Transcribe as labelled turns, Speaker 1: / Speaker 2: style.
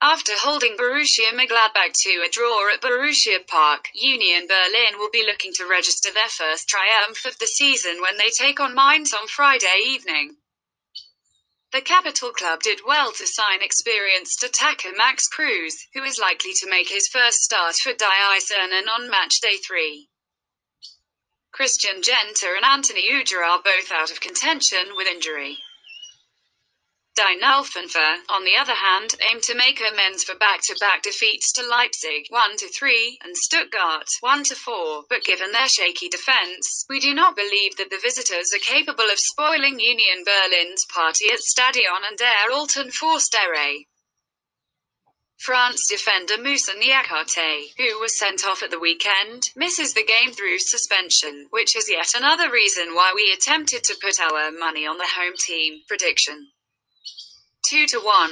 Speaker 1: After holding Borussia Mönchengladbach to a draw at Borussia Park, Union Berlin will be looking to register their first triumph of the season when they take on Mainz on Friday evening. The capital club did well to sign experienced attacker Max Kruse, who is likely to make his first start for Die Eisernen on match day 3. Christian Gentner and Anthony Ujah are both out of contention with injury. Die on the other hand, aim to make amends for back-to-back defeats to Leipzig 1-3 and Stuttgart 1-4, but given their shaky defense, we do not believe that the visitors are capable of spoiling Union Berlin's party at Stadion an der Alten Försterei. France defender Moussa Niakhaté, who was sent off at the weekend, misses the game through suspension, which is yet another reason why we attempted to put our money on the home team prediction. 2 to 1.